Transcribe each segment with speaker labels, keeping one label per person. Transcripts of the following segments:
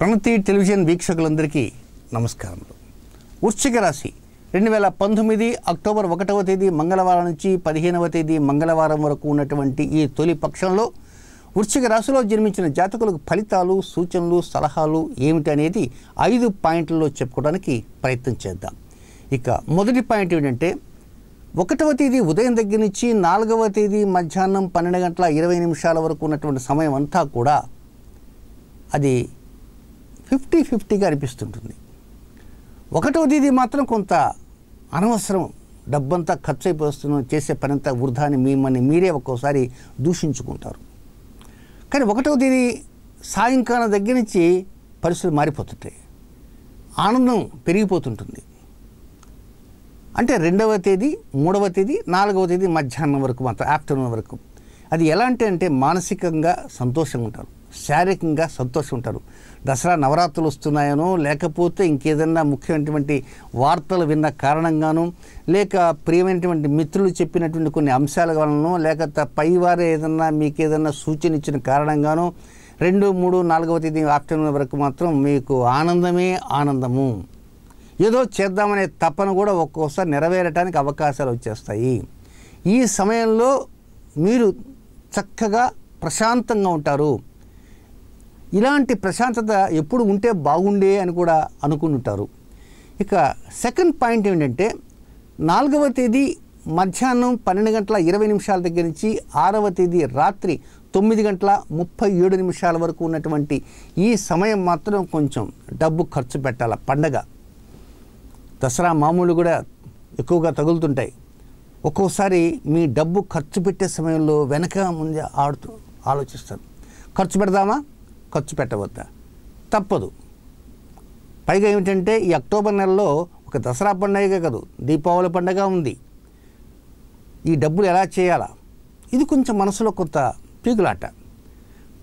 Speaker 1: ప్రణతి television వీక్షకులందరికీ నమస్కారములు. వృశ్చిక రాశి రెండు వేల పంతొమ్మిది అక్టోబర్ ఒకటవ తేదీ మంగళవారం నుంచి పదిహేనవ తేదీ మంగళవారం వరకు ఉన్నటువంటి ఈ తొలి పక్షంలో వృశ్చిక రాశిలో జన్మించిన జాతకులకు ఫలితాలు సూచనలు సలహాలు ఏమిటి అనేది ఐదు పాయింట్లలో చెప్పుకోవడానికి ప్రయత్నం చేద్దాం. ఇక మొదటి పాయింట్ ఏంటంటే ఒకటవ తేదీ ఉదయం దగ్గర నుంచి నాలుగవ తేదీ మధ్యాహ్నం పన్నెండు గంటల ఇరవై నిమిషాల వరకు ఉన్నటువంటి సమయం అంతా కూడా అది ఫిఫ్టీ ఫిఫ్టీగా అనిపిస్తుంటుంది ఒకటవ తేదీ మాత్రం కొంత అనవసరం. డబ్బంతా ఖర్చు అయిపోతున్నాం చేసే పనంతా వృధాని మిమ్మల్ని మీరే ఒక్కోసారి దూషించుకుంటారు. కానీ ఒకటవ తేదీ సాయంకాలం దగ్గర నుంచి పరిస్థితులు మారిపోతుంటాయి. ఆనందం పెరిగిపోతుంటుంది. అంటే రెండవ తేదీ మూడవ తేదీ నాలుగవ తేదీ మధ్యాహ్నం వరకు మాత్రం ఆఫ్టర్నూన్ వరకు. అది ఎలాంటి అంటే మానసికంగా సంతోషంగా ఉంటారు. శారీరకంగా సంతోషం ఉంటారు దసరా నవరాత్రులు వస్తున్నాయనో లేకపోతే ఇంకేదన్నా ముఖ్యమైనటువంటి వార్తలు విన్న కారణంగానో లేక ప్రియమైనటువంటి మిత్రులు చెప్పినటువంటి కొన్ని అంశాల వలనో లేక పై పైవారు ఏదన్నా మీకు ఏదన్నా సూచన ఇచ్చిన కారణంగాను రెండు మూడు నాలుగవ తేదీ ఆఫ్టర్నూన్ వరకు మాత్రం మీకు ఆనందమే ఆనందము. ఏదో చేద్దామనే తపన కూడా ఒక్కోసారి నెరవేరటానికి అవకాశాలు వచ్చేస్తాయి. ఈ సమయంలో మీరు చక్కగా ప్రశాంతంగా ఉంటారు. ఇలాంటి ప్రశాంతత ఎప్పుడు ఉంటే బాగుండే అని కూడా అనుకుంటుంటారు. ఇక సెకండ్ పాయింట్ ఏంటంటే నాలుగవ తేదీ మధ్యాహ్నం పన్నెండు గంటల ఇరవై నిమిషాల దగ్గర నుంచి ఆరవ తేదీ రాత్రి తొమ్మిది గంటల ముప్పై ఏడు నిమిషాల వరకు ఉన్నటువంటి ఈ సమయం మాత్రం కొంచెం డబ్బు ఖర్చు పెట్టాల పండగ. దసరా మామూలు కూడా ఎక్కువగా తగులుతుంటాయి. ఒక్కోసారి మీ డబ్బు ఖర్చు పెట్టే సమయంలో వెనక ముందే ఆడుతూ ఆలోచిస్తారు. ఖర్చు పెడదామా? ఖర్చు పెట్టవద్దా? తప్పదు. పైగా ఏమిటంటే ఈ అక్టోబర్ నెలలో ఒక దసరా పండగే కాదు దీపావళి పండగ ఉంది. ఈ డబ్బులు ఎలా చేయాలా? ఇది కొంచెం మనసులో కొంత పీకులాట.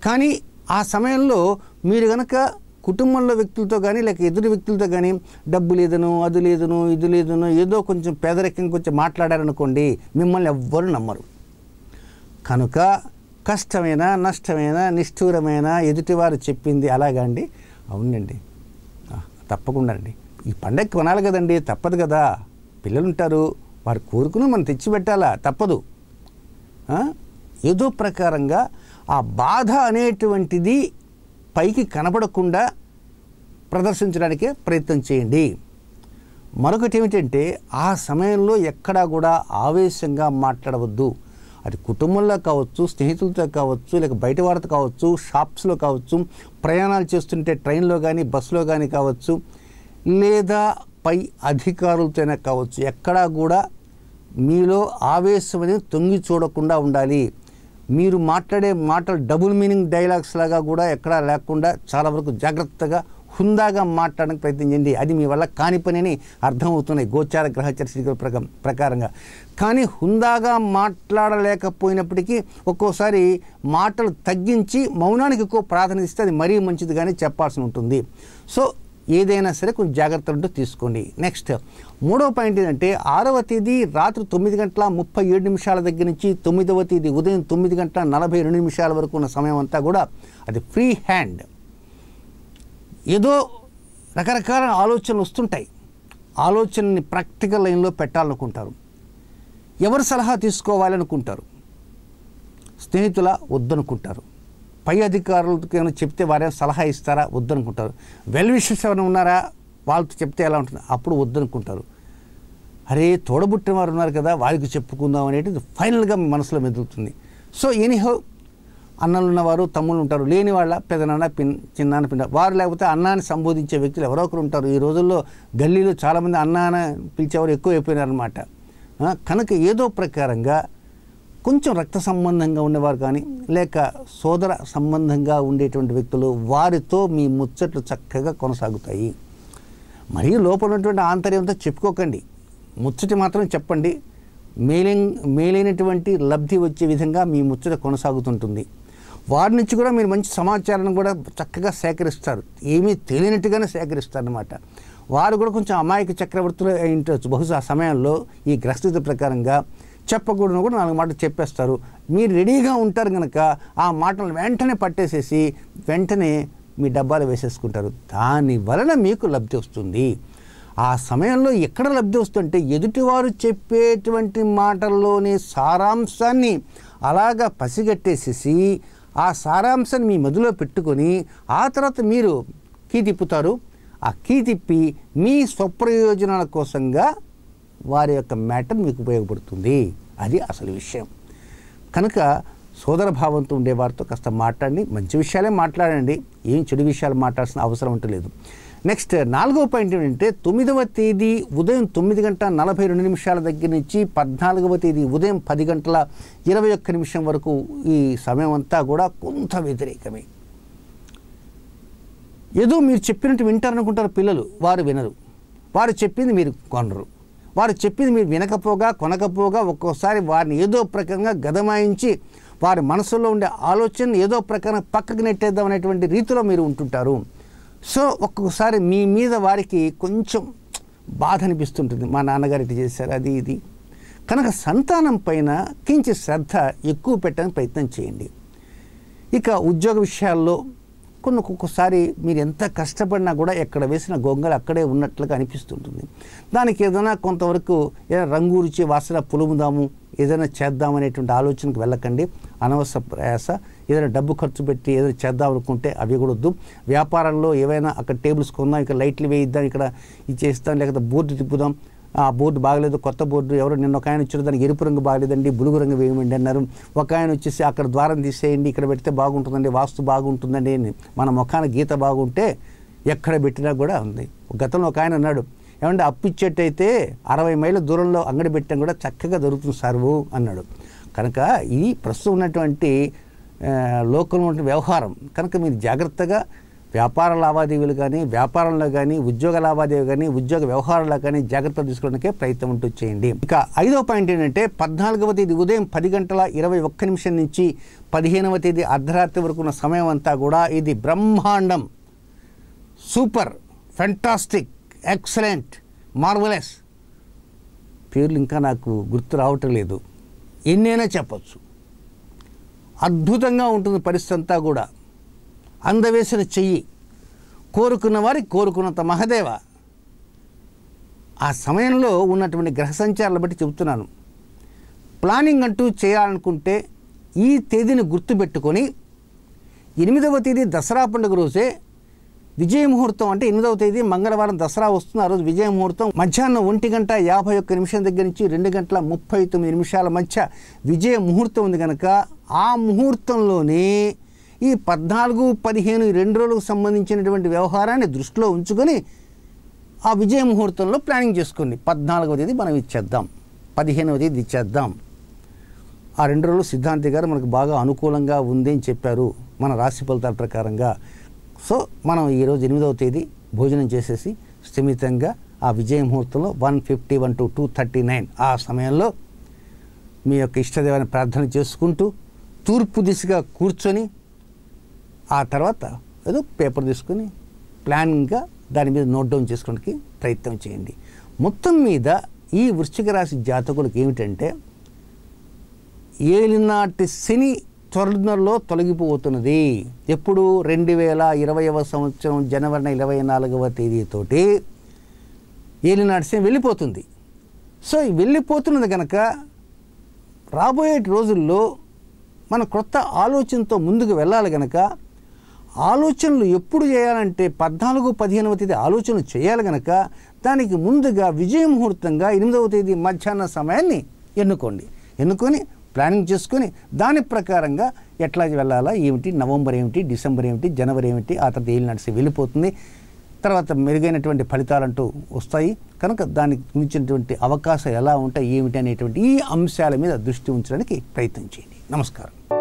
Speaker 1: కానీ ఆ సమయంలో మీరు గనక కుటుంబంలో వ్యక్తులతో కానీ లేక ఎదురు వ్యక్తులతో కానీ డబ్బు లేదను అది లేదను ఇది లేదను ఏదో కొంచెం పేదరికం కొంచెం మాట్లాడారనుకోండి మిమ్మల్ని ఎవ్వరు నమ్మరు. కనుక కష్టమైన నష్టమైన నిష్ఠూరమైన ఎదుటివారు చెప్పింది అలాగా అండి? అవునండి. తప్పకుండా అండి. ఈ పండగ కొనాలి కదండి తప్పదు కదా. పిల్లలు ఉంటారు వారు కోరుకుని మనం తెచ్చిపెట్టాలా తప్పదు. ఏదో ప్రకారంగా ఆ బాధ అనేటువంటిది పైకి కనబడకుండా ప్రదర్శించడానికే ప్రయత్నం చేయండి. మరొకటి ఏమిటంటే ఆ సమయంలో ఎక్కడా కూడా ఆవేశంగా మాట్లాడవద్దు. అది కుటుంబంలో కావచ్చు స్నేహితులతో కావచ్చు లేక బయట వారితో కావచ్చు షాప్స్లో కావచ్చు ప్రయాణాలు చేస్తుంటే ట్రైన్లో కానీ బస్సులో కానీ కావచ్చు లేదా పై అధికారులతోనే కావచ్చు ఎక్కడా కూడా మీలో ఆవేశం అనేది తొంగి చూడకుండా ఉండాలి. మీరు మాట్లాడే మాటలు డబుల్ మీనింగ్ డైలాగ్స్ లాగా కూడా ఎక్కడా లేకుండా చాలా వరకు జాగ్రత్తగా హుందాగా మాట్లాడడానికి ప్రయత్నం అది మీ వల్ల కాని పని అని అర్థమవుతున్నాయి. గోచార గ్రహచర శ్రీకుల ప్రకారంగా. కానీ హుందాగా మాట్లాడలేకపోయినప్పటికీ ఒక్కోసారి మాటలు తగ్గించి మౌనానికి ఎక్కువ ప్రాధాన్యత ఇస్తే అది మరీ మంచిది కానీ చెప్పాల్సి ఉంటుంది. సో ఏదైనా సరే కొంచెం జాగ్రత్తలు ఉంటూ తీసుకోండి. నెక్స్ట్ మూడవ పాయింట్ ఏంటంటే ఆరవ తేదీ రాత్రి తొమ్మిది గంటల ముప్పై ఏడు నిమిషాల దగ్గర నుంచి తొమ్మిదవ తేదీ ఉదయం తొమ్మిది గంటల నలభై రెండు నిమిషాల వరకు ఉన్న సమయం అంతా కూడా అది ఫ్రీ హ్యాండ్. ఏదో రకరకాల ఆలోచనలు వస్తుంటాయి. ఆలోచనని ప్రాక్టికల్ లైన్లో పెట్టాలనుకుంటారు. ఎవరు సలహా తీసుకోవాలనుకుంటారు? స్నేహితుల వద్దనుకుంటారు. పై అధికారులకి ఏమైనా చెప్తే వారే సలహా ఇస్తారా? వద్దనుకుంటారు. వెల్ విషెస్ ఎవరైనా ఉన్నారా? వాళ్ళతో చెప్తే ఎలా ఉంటుంది? అప్పుడు వద్దనుకుంటారు. అరే తోడబుట్టిన వారు ఉన్నారు కదా వారికి చెప్పుకుందాం అనేది ఫైనల్గా మనసులో మెదులుతుంది. సో ఎనీహో అన్నలు ఉన్నవారు తమ్ముళ్ళు ఉంటారు. లేని వాళ్ళ పెదనాన్న పిన్ చిన్నాన్న పిన్న వారు లేకపోతే అన్నాన్ని సంబోధించే వ్యక్తులు ఎవరో ఒకరు ఉంటారు. ఈ రోజుల్లో గల్లీలో చాలామంది అన్నాన పిలిచేవారు ఎక్కువ అయిపోయినారనమాట కనుక ఏదో ప్రకారంగా కొంచెం రక్త సంబంధంగా ఉండేవారు కానీ లేక సోదర సంబంధంగా ఉండేటువంటి వ్యక్తులు వారితో మీ ముచ్చట్లు చక్కగా కొనసాగుతాయి. మరీ లోపల ఉన్నటువంటి ఆంతర్యంతో చెప్పుకోకండి. ముచ్చటి మాత్రం చెప్పండి. మేలైన మేలైనటువంటి లబ్ధి వచ్చే విధంగా మీ ముచ్చట కొనసాగుతుంటుంది. వారి నుంచి కూడా మీరు మంచి సమాచారాన్ని కూడా చక్కగా సేకరిస్తారు. ఏమీ తెలియనట్టుగానే సేకరిస్తారనమాట వారు కూడా కొంచెం అమాయక చక్రవర్తులు అయి బహుశా ఆ సమయంలో ఈ గ్రహస్థితి ప్రకారంగా చెప్పకూడదు కూడా నాలుగు మాటలు చెప్పేస్తారు. మీరు రెడీగా ఉంటారు కనుక ఆ మాటలు వెంటనే పట్టేసేసి వెంటనే మీ డబ్బాలు వేసేసుకుంటారు. దాని వలన మీకు లబ్ధి వస్తుంది. ఆ సమయంలో ఎక్కడ లబ్ధి వస్తుందంటే ఎదుటివారు చెప్పేటువంటి మాటల్లోని సారాంశాన్ని అలాగా పసిగట్టేసేసి ఆ సారాంశాన్ని మీ మదిలో పెట్టుకొని ఆ తర్వాత మీరు కీ తిప్పుతారు. ఆ కీ తిప్పి మీ స్వప్రయోజనాల కోసంగా వారి యొక్క మ్యాటర్ మీకు ఉపయోగపడుతుంది. అది అసలు విషయం. కనుక సోదర భావంతో ఉండేవారితో కాస్త మాట్లాడండి. మంచి విషయాలే మాట్లాడండి. ఏం చెడు విషయాలు మాట్లాడాల్సిన అవసరం ఉంటలేదు నెక్స్ట్ నాలుగో పాయింట్ ఏంటంటే తొమ్మిదవ తేదీ ఉదయం తొమ్మిది గంటల నలభై రెండు నిమిషాల దగ్గర నుంచి పద్నాలుగవ తేదీ ఉదయం పది గంటల ఇరవై ఒక్క నిమిషం వరకు ఈ సమయం అంతా కూడా కొంత వ్యతిరేకమే. ఏదో మీరు చెప్పినట్టు వింటారనుకుంటారు పిల్లలు వారు వినరు. వారు చెప్పింది మీరు కొనరు. వారు చెప్పింది మీరు వినకపోగా కొనకపోగా ఒక్కోసారి వారిని ఏదో ప్రకారంగా గదమాయించి వారి మనసులో ఉండే ఆలోచన ఏదో ప్రకారం పక్కకు నెట్టేద్దాం అనేటువంటి రీతిలో మీరు ఉంటుంటారు. సో ఒక్కొక్కసారి మీ మీద వారికి కొంచెం బాధ అనిపిస్తుంటుంది. మా నాన్నగారు ఇటు చేశారు అది ఇది. కనుక సంతానం పైన కించి శ్రద్ధ ఎక్కువ పెట్టడానికి ప్రయత్నం చేయండి. ఇక ఉద్యోగ విషయాల్లో కొన్ని ఒక్కొక్కసారి మీరు ఎంత కష్టపడినా కూడా ఎక్కడ వేసిన గొంగలు అక్కడే ఉన్నట్లుగా అనిపిస్తుంటుంది. దానికి ఏదైనా కొంతవరకు ఏదైనా రంగు రుచి వాసన పులుముదాము ఏదైనా చేద్దాం అనేటువంటి ఆలోచనకు వెళ్ళకండి. అనవసర ప్రయాస. ఏదైనా డబ్బు ఖర్చు పెట్టి ఏదైనా చేద్దాం అనుకుంటే అవి కూడా వద్దు. వ్యాపారంలో ఏవైనా అక్కడ టేబుల్స్ కొందాం ఇక్కడ లైట్లు వేయిద్దాం ఇక్కడ ఇది చేస్తాం లేకపోతే బోర్డు తిప్పుదాం ఆ బోర్డు బాగలేదు కొత్త బోర్డు ఎవరు నిన్న ఒక ఆయన వచ్చారు దానికి ఎరుపు రంగు బాగలేదండి బులుగు రంగు వేయమండి అన్నారు. ఒక ఆయన వచ్చేసి అక్కడ ద్వారం తీసేయండి ఇక్కడ పెడితే బాగుంటుందండి వాస్తు బాగుంటుందండి అని. మన ముఖాన గీత బాగుంటే ఎక్కడ పెట్టినా కూడా ఉంది. గతంలో ఒక ఆయన అన్నాడు ఏమంటే అప్పు అరవై మైళ్ళ దూరంలో అంగడి పెట్టడం కూడా చక్కగా దొరుకుతుంది సార్వు అన్నాడు. కనుక ఇది ప్రస్తుతం ఉన్నటువంటి లోకంలో ఉన్న వ్యవహారం కనుక మీరు జాగ్రత్తగా వ్యాపార లావాదేవీలు కానీ వ్యాపారంలో కానీ ఉద్యోగ లావాదేవీ కానీ ఉద్యోగ వ్యవహారాల్లో కానీ జాగ్రత్తలు తీసుకోవడానికే ప్రయత్నం ఉంటూ చేయండి. ఇక ఐదవ పాయింట్ ఏంటంటే పద్నాలుగవ తేదీ ఉదయం పది గంటల ఇరవై ఒక్క నిమిషం నుంచి పదిహేనవ తేదీ అర్ధరాత్రి వరకు ఉన్న సమయం అంతా కూడా ఇది బ్రహ్మాండం. Super fantastic excellent marvellous. పేర్లు ఇంకా నాకు గుర్తు రావటం లేదు. ఎన్నైనా చెప్పచ్చు. అద్భుతంగా ఉంటుంది పరిస్థితి అంతా కూడా. అందవేసిన చెయ్యి. కోరుకున్న వారికి కోరుకున్నంత మహదేవ. ఆ సమయంలో ఉన్నటువంటి గ్రహ సంచారాలు బట్టి చెబుతున్నాను. ప్లానింగ్ అంటూ చేయాలనుకుంటే ఈ తేదీని గుర్తుపెట్టుకొని ఎనిమిదవ తేదీ దసరా పండుగ రోజే విజయ ముహూర్తం అంటే ఎనిమిదవ తేదీ మంగళవారం దసరా వస్తుంది. ఆ రోజు విజయ ముహూర్తం మధ్యాహ్నం ఒంటి గంట యాభై ఒక్క నిమిషం దగ్గర నుంచి రెండు గంటల ముప్పై తొమ్మిది నిమిషాల మధ్య విజయ ముహూర్తం ఉంది కనుక ఆ ముహూర్తంలోనే ఈ పద్నాలుగు పదిహేను ఈ రెండు రోజులకు సంబంధించినటువంటి వ్యవహారాన్ని దృష్టిలో ఉంచుకొని ఆ విజయ ముహూర్తంలో ప్లానింగ్ చేసుకోండి. పద్నాలుగవ తేదీ మనం ఇచ్చేద్దాం. పదిహేనవ తేదీ ఇచ్చేద్దాం. ఆ రెండు రోజులు సిద్ధాంతి గారు మనకు బాగా అనుకూలంగా ఉంది అని చెప్పారు మన రాశి ఫలితాల ప్రకారంగా. సో మనం ఈరోజు ఎనిమిదవ తేదీ భోజనం చేసేసి స్థిమితంగా ఆ విజయ ముహూర్తంలో one fifty one to two thirty nine ఆ సమయంలో మీ యొక్క ఇష్టదేవాన్ని ప్రార్థన చేసుకుంటూ తూర్పు దిశగా కూర్చొని ఆ తర్వాత ఏదో పేపర్ తీసుకొని ప్లాన్గా దాని మీద నోట్ డౌన్ చేసుకోవడానికి ప్రయత్నం చేయండి. మొత్తం మీద ఈ వృశ్చిక రాశి జాతకులకు ఏమిటంటే ఏలినాటి శని త్వరలో తొలగిపోతున్నది. ఎప్పుడు? రెండు వేల ఇరవైవ సంవత్సరం జనవరి ఇరవై నాలుగవ తేదీతోటి ఏలినాటి శని వెళ్ళిపోతుంది. సో వెళ్ళిపోతున్నది కనుక రాబోయే రోజుల్లో మన క్రొత్త ఆలోచనతో ముందుకు వెళ్ళాలి కనుక ఆలోచనలు ఎప్పుడు చేయాలంటే పద్నాలుగు పదిహేనవ తేదీ ఆలోచనలు చేయాలి కనుక దానికి ముందుగా విజయ ముహూర్తంగా ఎనిమిదవ తేదీ మధ్యాహ్న సమయాన్ని ఎన్నుకోండి. ఎన్నుకొని ప్లానింగ్ చేసుకొని దాని ప్రకారంగా ఎట్లా వెళ్ళాలా ఏమిటి నవంబర్ ఏమిటి డిసెంబర్ ఏమిటి జనవరి ఏమిటి ఆ తర్వాత ఏళ్ళు నడిచి వెళ్ళిపోతుంది. తర్వాత మెరుగైనటువంటి ఫలితాలంటూ వస్తాయి. కనుక దానికి మించినటువంటి అవకాశాలు ఎలా ఉంటాయి ఏమిటి అనేటువంటి ఈ అంశాల మీద దృష్టి ఉంచడానికి ప్రయత్నం చేయండి. నమస్కారం.